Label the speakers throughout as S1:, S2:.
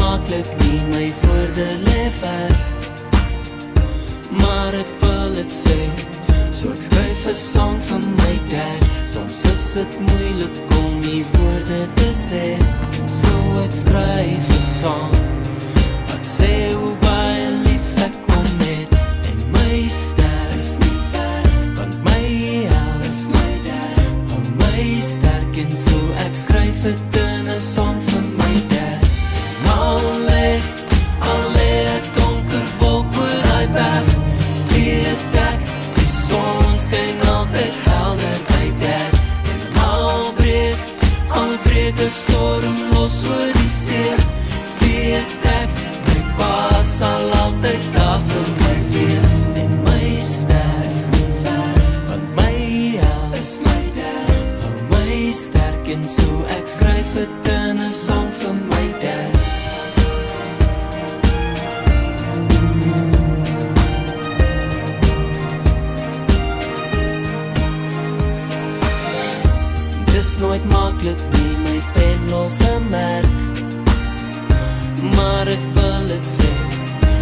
S1: maklik nie my woorde lê ver Maar ek wil dit sê So ek skryf 'n song van my dad Soms is dit moeilik om die woorde te sê. So ek skryf 'n song Wat sê hoe baie lief ek kom het En my ster is nie ver Want my hel is my dad Hou my sterk en so ek skryf dit storm los oor die see Weet ek, my pa sal altyd daar vir my wees En my ster is nie ver. Want my hel is my dad Hou my sterk en so ek skryf dit in 'n song vir my dad Dis nooit maklik nie my pen los 'n merk Maar ek wil dit sê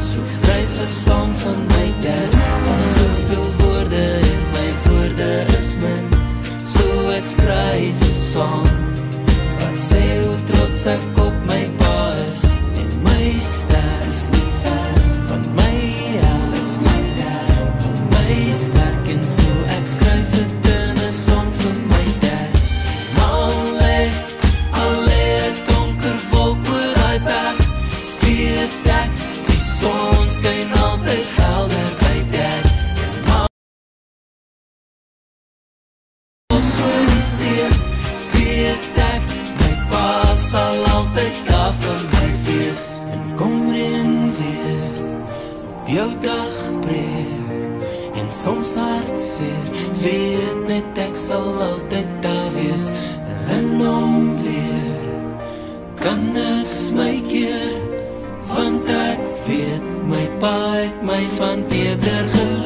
S1: So ek skryf 'n song van my dad Daar soveel woorde en my woorde is min. So ek skryf 'n song Wat sê hoe trots ek op my weet ek My pa sal altyd daar vir my wees. En kom reën weer Op jou dag breek. En soms hartseer Weet net ek sal altyd daar wees. En om weer Kan niks my keer Want ek weet my pa het my van eerder geleer